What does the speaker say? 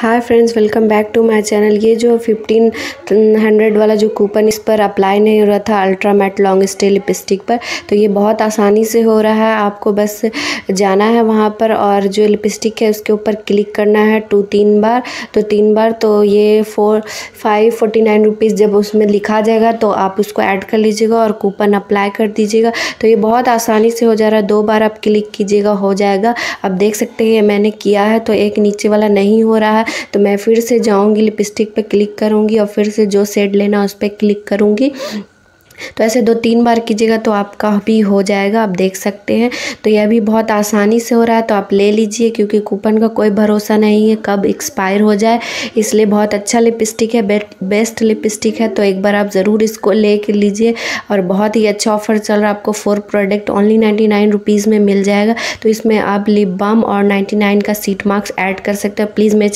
Hi friends welcome back to my channel ये जो fifteen hundred वाला जो कूपन इस पर अप्लाई नहीं हो रहा था ultra matte long stay lipstick पर तो ये बहुत आसानी से हो रहा है। आपको बस जाना है वहाँ पर और जो लिपस्टिक है उसके ऊपर क्लिक करना है टू तीन बार। तो तीन बार तो ये four five forty nine rupees जब उसमें लिखा जाएगा तो आप उसको ऐड कर लीजिएगा और कूपन अप्लाई कर दीजिएगा। तो ये बहुत आसानी से हो जा रहा है। दो बार आप क्लिक कीजिएगा, हो जाएगा। आप देख सकते हैं मैंने किया है तो एक नीचे वाला नहीं हो रहा है। तो मैं फिर से जाऊँगी लिपस्टिक पे क्लिक करूँगी और फिर से जो शेड लेना उस पर क्लिक करूँगी। तो ऐसे दो तीन बार कीजिएगा तो आपका भी हो जाएगा आप देख सकते हैं। तो यह भी बहुत आसानी से हो रहा है तो आप ले लीजिए क्योंकि कूपन का कोई भरोसा नहीं है कब एक्सपायर हो जाए। इसलिए बहुत अच्छा लिपस्टिक है बे, बेस्ट लिपस्टिक है तो एक बार आप ज़रूर इसको ले कर लीजिए। और बहुत ही अच्छा ऑफ़र चल रहा है आपको फोर प्रोडक्ट ओनली नाइन्टी में मिल जाएगा। तो इसमें आप लिप बाम और नाइन्टी नाइन का सीट मार्क्स ऐड कर सकते हैं। प्लीज़ मेरे